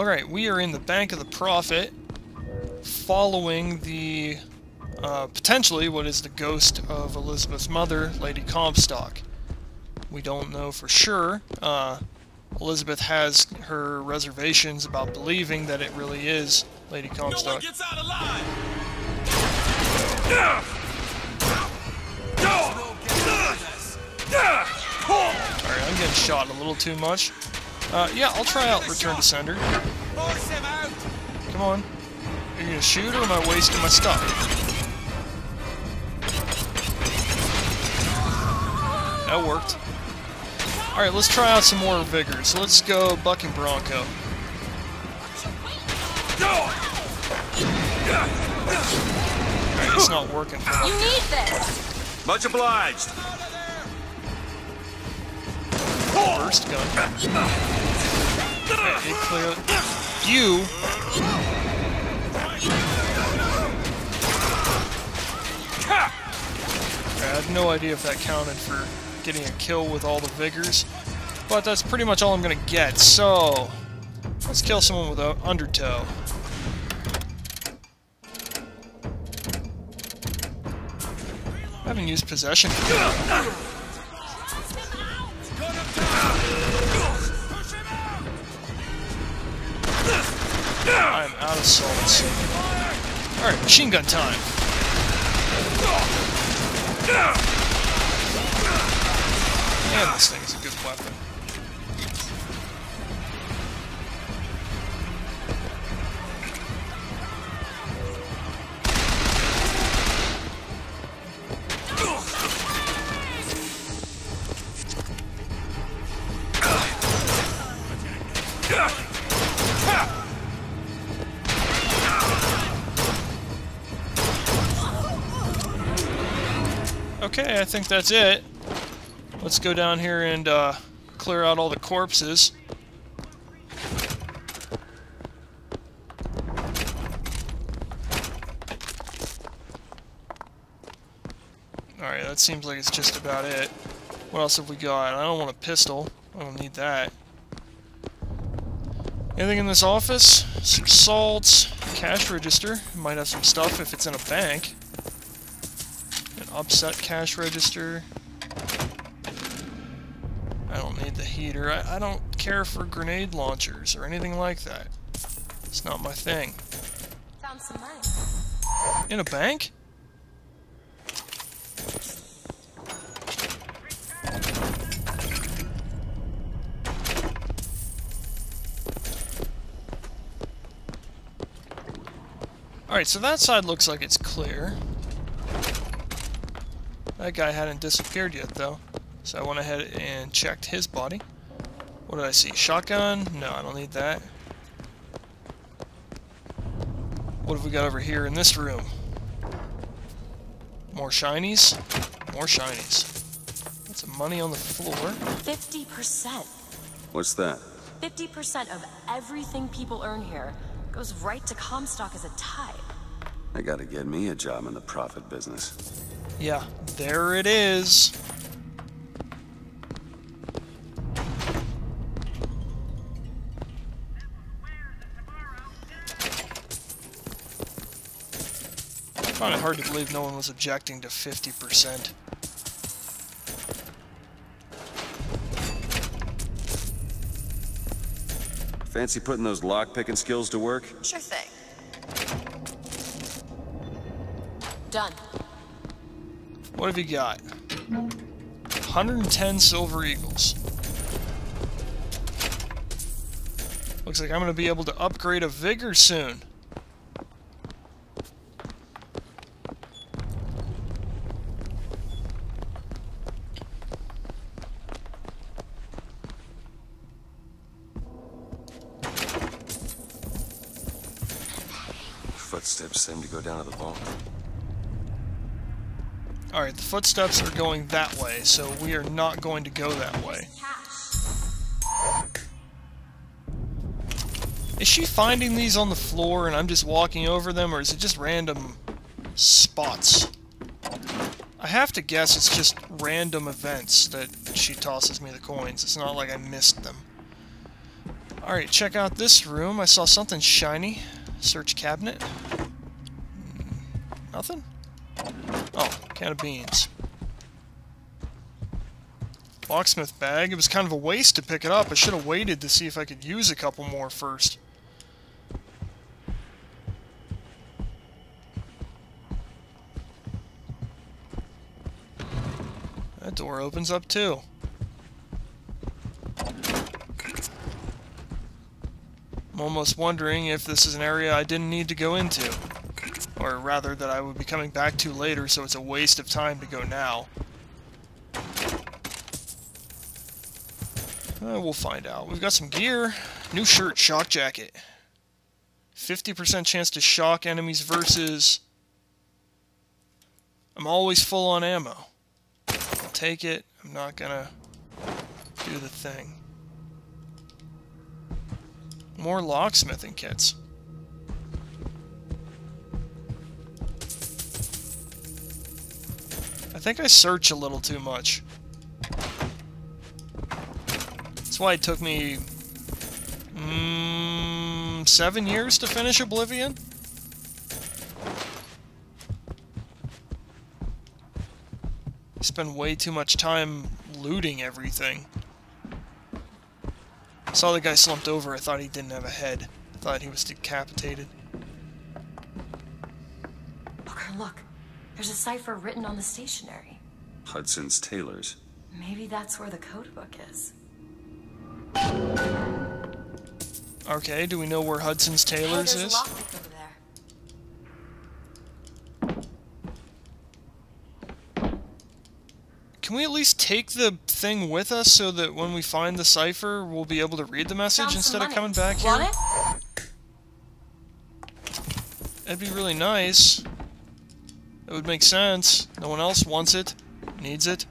Alright, we are in the Bank of the Prophet, following the, uh, potentially what is the ghost of Elizabeth's mother, Lady Comstock. We don't know for sure. Uh, Elizabeth has her reservations about believing that it really is Lady Comstock. No one gets out alive! Alright, I'm getting shot a little too much. Uh, yeah, I'll try out Return to Sender. Come on. Are you gonna shoot or am I wasting my stuff? That worked. Alright, let's try out some more vigor. So let's go Bucking Bronco. Alright, it's not working for You need this! Much obliged! First gun. Okay, it clear. You. I have no idea if that counted for getting a kill with all the vigors, but that's pretty much all I'm gonna get. So let's kill someone with an undertow. I haven't used possession. I'm out of salts. Alright, machine gun time. And this thing is a good weapon. Think that's it. Let's go down here and uh, clear out all the corpses. Alright, that seems like it's just about it. What else have we got? I don't want a pistol. I don't need that. Anything in this office? Some salts, cash register. Might have some stuff if it's in a bank upset cash register. I don't need the heater. I, I don't care for grenade launchers or anything like that. It's not my thing. Found some money. In a bank? Alright, so that side looks like it's clear. That guy hadn't disappeared yet, though. So I went ahead and checked his body. What did I see? Shotgun? No, I don't need that. What have we got over here in this room? More shinies? More shinies. Got some money on the floor. 50%. What's that? 50% of everything people earn here goes right to Comstock as a tithe. I gotta get me a job in the profit business. Yeah, there it is. I find it hard to believe no one was objecting to 50%. Fancy putting those lock-picking skills to work? Sure thing. Done. What have you got? 110 Silver Eagles. Looks like I'm going to be able to upgrade a Vigor soon. Footsteps seem to go down to the vault. Alright, the footsteps are going that way, so we are not going to go that way. Is she finding these on the floor and I'm just walking over them, or is it just random spots? I have to guess it's just random events that she tosses me the coins. It's not like I missed them. Alright, check out this room. I saw something shiny. Search cabinet. Hmm, Nothing? Oh, can of beans. Locksmith bag. It was kind of a waste to pick it up. I should have waited to see if I could use a couple more first. That door opens up too. I'm almost wondering if this is an area I didn't need to go into. Or rather, that I would be coming back to later, so it's a waste of time to go now. Uh, we'll find out. We've got some gear. New shirt, shock jacket. 50% chance to shock enemies versus... I'm always full on ammo. I'll take it. I'm not gonna do the thing. More locksmithing kits. Think I search a little too much. That's why it took me mm, seven years to finish Oblivion. I Spend way too much time looting everything. Saw the guy slumped over, I thought he didn't have a head. I thought he was decapitated. There's a cipher written on the stationery. Hudson's Tailors. Maybe that's where the code book is. Okay, do we know where Hudson's oh, Hey, Tailors there's is? a lockpick over there. Can we at least take the thing with us so that when we find the cipher, we'll be able to read the message Found some instead of coming back Want here? it? That'd be really nice. It would make sense. No one else wants it, needs it.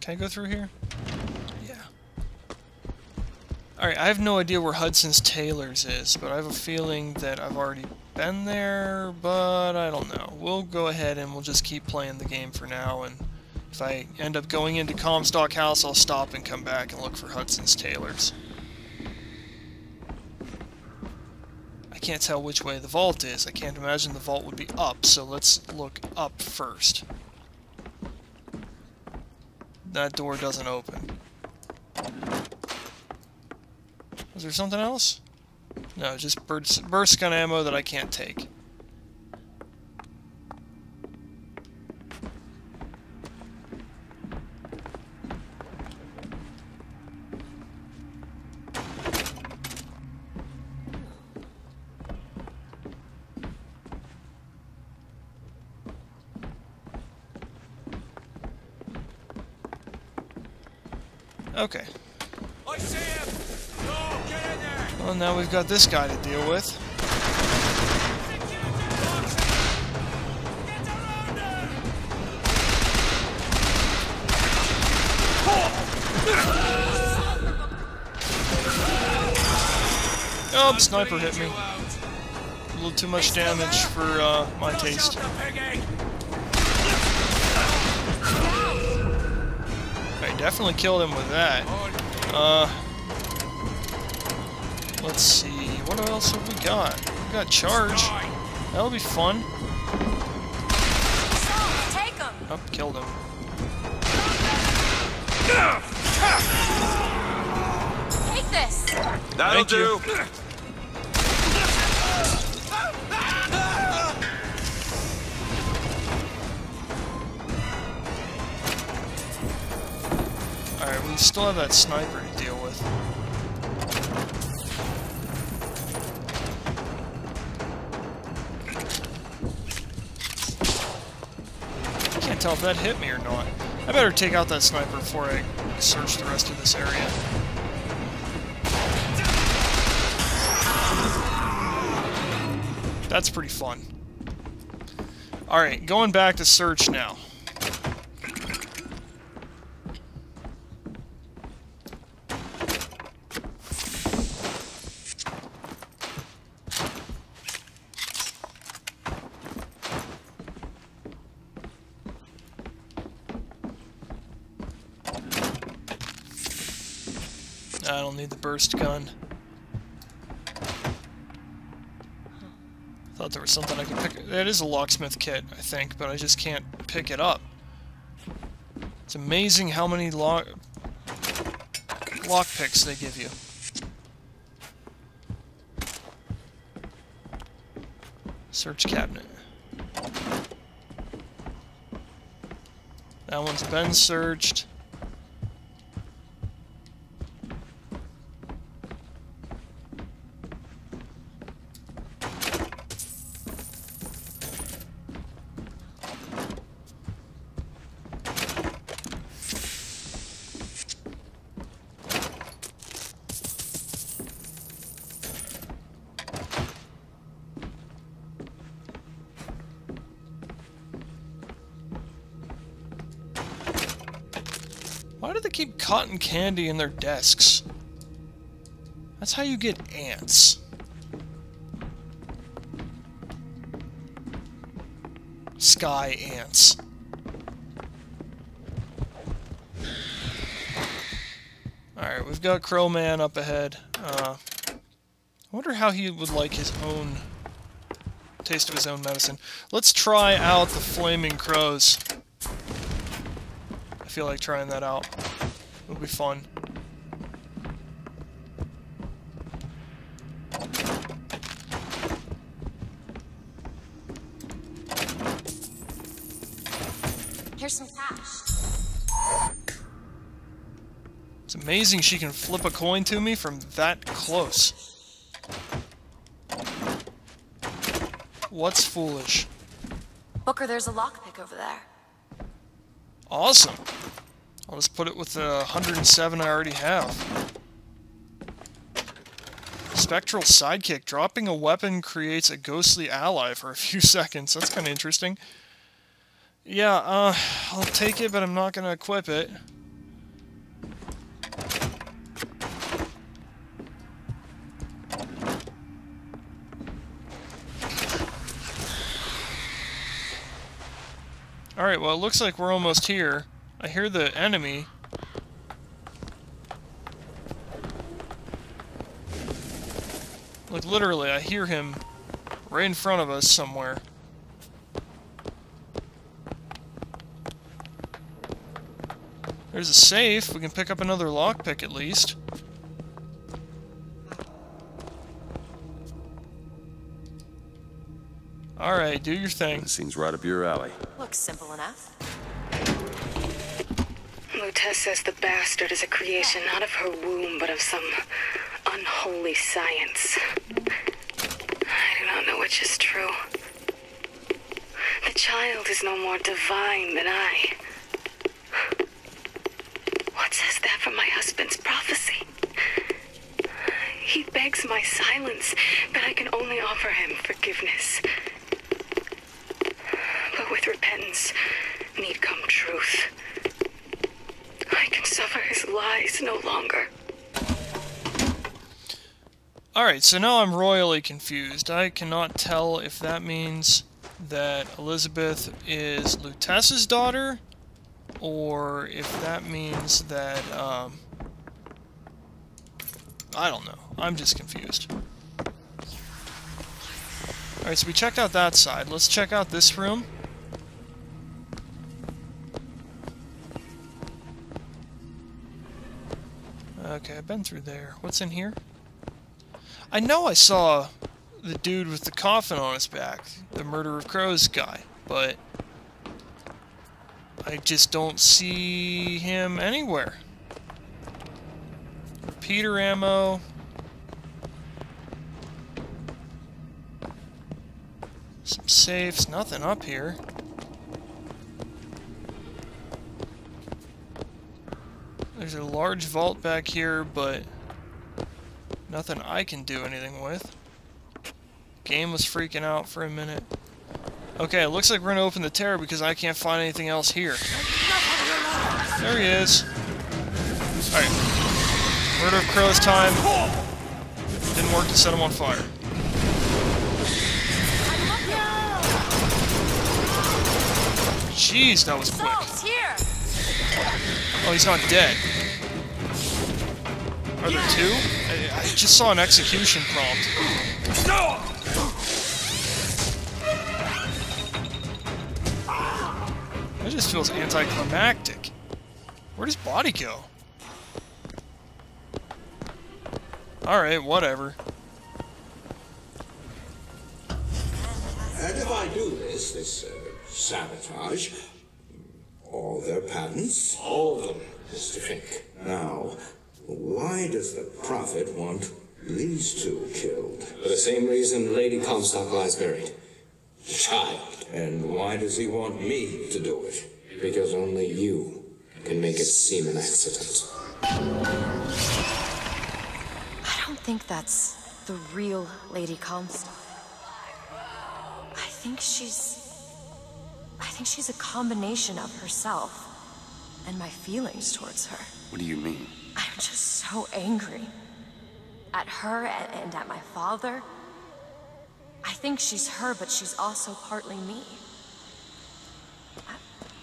Can I go through here? Yeah. Alright, I have no idea where Hudson's Tailors is, but I have a feeling that I've already been there, but I don't know. We'll go ahead and we'll just keep playing the game for now, and if I end up going into Comstock House, I'll stop and come back and look for Hudson's Tailors. I can't tell which way the vault is. I can't imagine the vault would be up, so let's look up first. That door doesn't open. Is there something else? No, just burst, burst gun ammo that I can't take. Now we've got this guy to deal with. Oh, sniper hit me. A little too much damage for uh, my taste. I definitely killed him with that. Uh, let's see. What else have we got? We got charge. That'll be fun. Take him! Oh, killed him. Take this! That'll Thank you. do. Alright, we still have that sniper to deal with. Tell if that hit me or not. I better take out that sniper before I search the rest of this area. That's pretty fun. Alright, going back to search now. I don't need the burst gun. Thought there was something I could pick. It is a locksmith kit, I think, but I just can't pick it up. It's amazing how many lock lockpicks they give you. Search cabinet. That one's been searched. Why do they keep cotton candy in their desks? That's how you get ants. Sky ants. Alright, we've got Crowman up ahead. Uh, I wonder how he would like his own taste of his own medicine. Let's try out the Flaming Crows. I feel like trying that out. It'll be fun. Here's some cash. It's amazing she can flip a coin to me from that close. What's foolish? Booker, there's a lockpick over there. Awesome. I'll just put it with the 107 I already have. Spectral Sidekick. Dropping a weapon creates a ghostly ally for a few seconds. That's kind of interesting. Yeah, uh, I'll take it, but I'm not going to equip it. Alright, well it looks like we're almost here. I hear the enemy. Like literally, I hear him right in front of us somewhere. There's a safe. We can pick up another lockpick at least. Alright, do your thing. Seems right up your alley. Looks simple enough. Lutece says the bastard is a creation not of her womb, but of some unholy science. I do not know which is true. The child is no more divine than I. What says that for my husband's prophecy? He begs my silence, but I can only offer him forgiveness. But with repentance need come truth. I can suffer his lies no longer. Alright, so now I'm royally confused. I cannot tell if that means that Elizabeth is Lutece's daughter, or if that means that, um... I don't know. I'm just confused. Alright, so we checked out that side. Let's check out this room. Okay, I've been through there. What's in here? I know I saw the dude with the coffin on his back, the Murder of Crows guy, but I just don't see him anywhere. Repeater ammo. Some safes, nothing up here. There's a large vault back here, but nothing I can do anything with. Game was freaking out for a minute. Okay, it looks like we're gonna open the terror because I can't find anything else here. There he is. Alright. Murder of Crows time. Didn't work to set him on fire. Jeez, that was quick. Oh, he's not dead. Are there two? I, I just saw an execution prompt. No! That just feels anticlimactic. Where does body go? Alright, whatever. And if I do this, this uh, sabotage, all their patents, all of them, Mr. Fink. Now, why does the Prophet want these two killed? For the same reason Lady Comstock lies buried. The child. And why does he want me to do it? Because only you can make it seem an accident. I don't think that's the real Lady Comstock. I think she's. I think she's a combination of herself and my feelings towards her. What do you mean? I'm just so angry. At her and, at my father. I think she's her, but she's also partly me. I,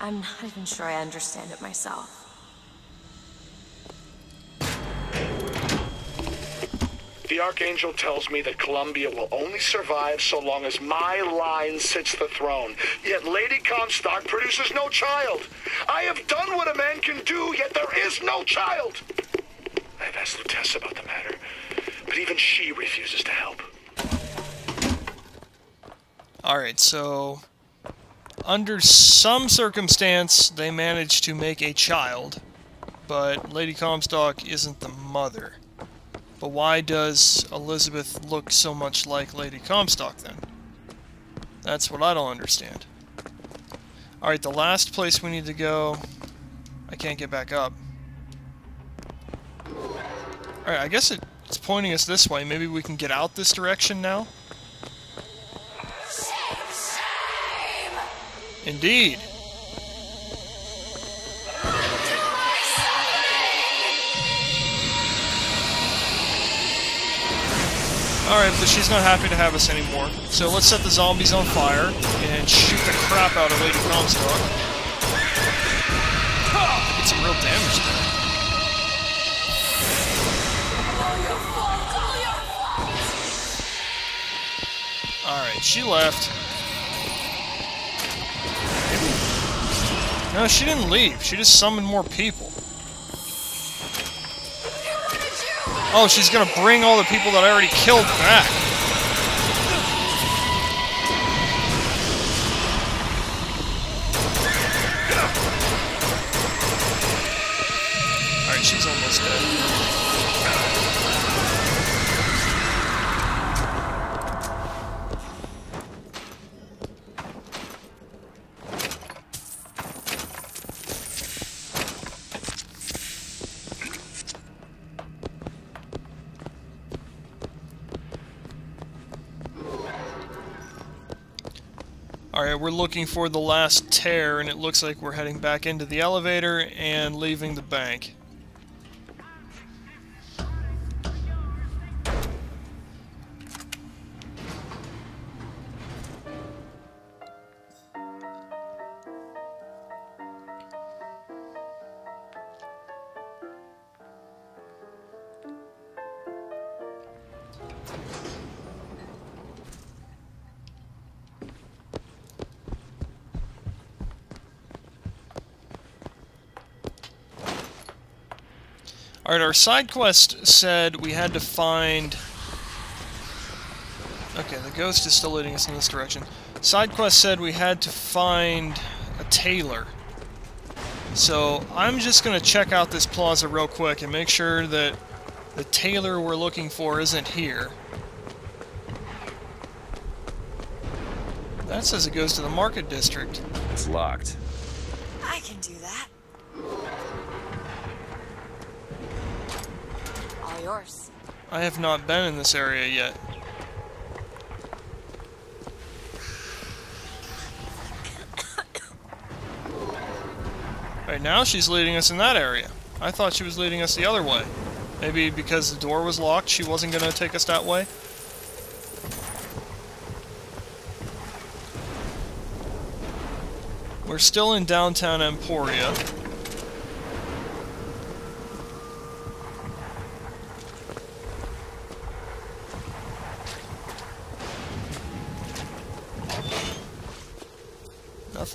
I'm not even sure I understand it myself. The Archangel tells me that Columbia will only survive so long as my line sits the throne. Yet Lady Comstock produces no child. I have done what a man can do, yet there is no child. I have asked Lutece about the matter, but even she refuses to help. Alright, so... Under some circumstance, they managed to make a child, but Lady Comstock isn't the mother. But why does Elizabeth look so much like Lady Comstock, then? That's what I don't understand. Alright, the last place we need to go... I can't get back up. Alright, I guess it, it's pointing us this way. Maybe we can get out this direction now? Indeed. Alright, but she's not happy to have us anymore. So let's set the zombies on fire and shoot the crap out of Lady Comstock. Get some real damage there. Alright, she left. No, she didn't leave. She just summoned more people. Oh, she's gonna bring all the people that I already killed back. Alright, she's almost dead. We're looking for the last tear, and it looks like we're heading back into the elevator and leaving the bank. Alright, our side quest said we had to find... Okay, the ghost is still leading us in this direction. Side quest said we had to find a tailor. So, I'm just to check out this plaza real quick and make sure that the tailor we're looking for isn't here. That says it goes to the market district. It's locked. I can do that. All yours. I have not been in this area yet. Right now she's leading us in that area. I thought she was leading us the other way. Maybe because the door was locked, she wasn't going to take us that way? We're still in downtown Emporia.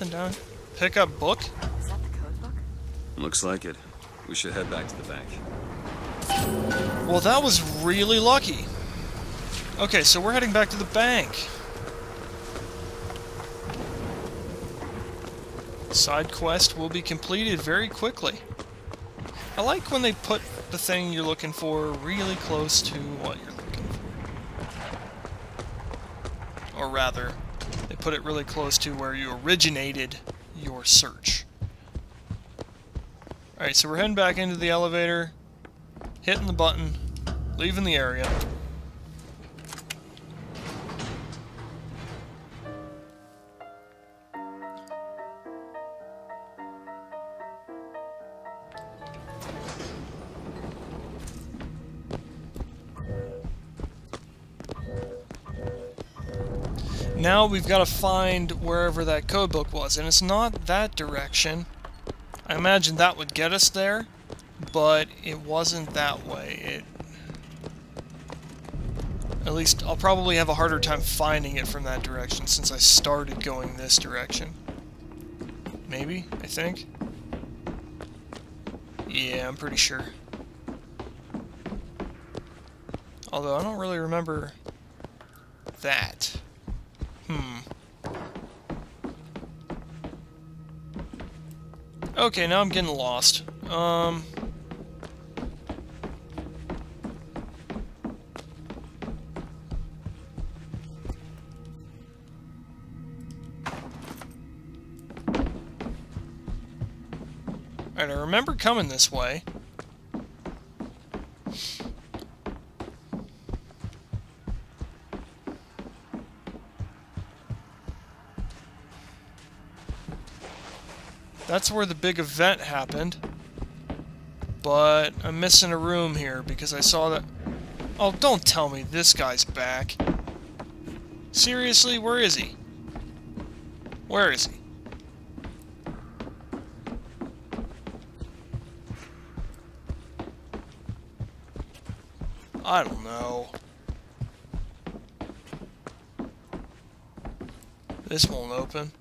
Nothing down. Pick up book? Is that the code book? Looks like it. We should head back to the bank. Well, that was really lucky. Okay, so we're heading back to the bank. Side quest will be completed very quickly. I like when they put the thing you're looking for really close to what you're looking for. Or rather, they put it really close to where you originated your search. Alright, so we're heading back into the elevator, hitting the button, leaving the area. Now we've got to find wherever that code book was, and it's not that direction. I imagine that would get us there, but it wasn't that way. It At least I'll probably have a harder time finding it from that direction since I started going this direction. Maybe, I think. Yeah, I'm pretty sure. Although I don't really remember that. Hmm. Okay, now I'm getting lost. Um... Alright, I remember coming this way. That's where the big event happened. But I'm missing a room here because I saw that... Oh, don't tell me this guy's back. Seriously, where is he? Where is he? I don't know. This won't open.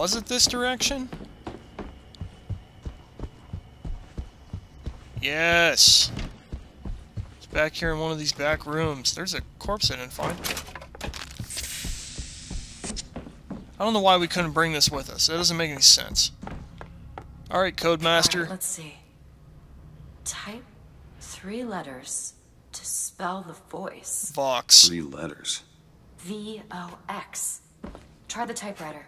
Was it this direction? Yes! It's back here in one of these back rooms. There's a corpse I didn't find. I don't know why we couldn't bring this with us. That doesn't make any sense. Alright, Codemaster. Alright, let's see. Type three letters to spell the voice. Vox. Three letters. V O X. Try the typewriter.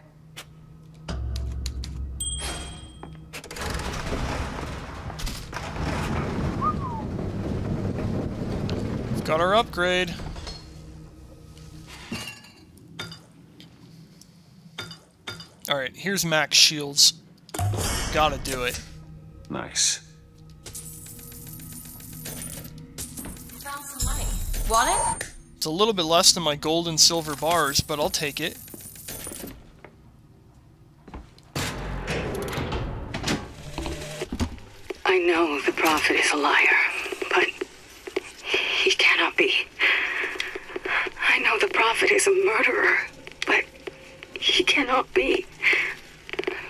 Got our upgrade. Alright, here's max shields. Gotta do it. Nice. Found some money. Want it? It's a little bit less than my gold and silver bars, but I'll take it. I know the prophet is a liar, but he cannot be. I know the prophet is a murderer, but he cannot be.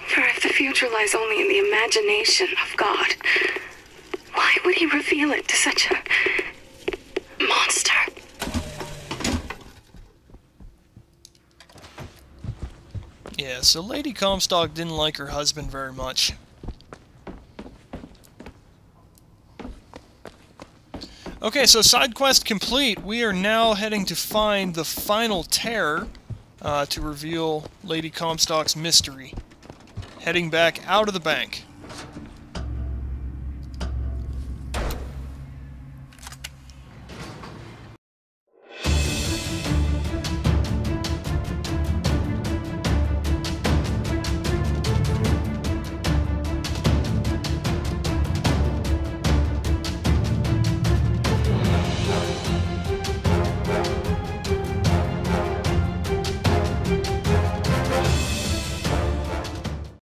For if the future lies only in the imagination of God, why would he reveal it to such a monster? Yeah, so Lady Comstock didn't like her husband very much. Okay, so side quest complete. We are now heading to find the final tear uh, to reveal Lady Comstock's mystery. Heading back out of the bank.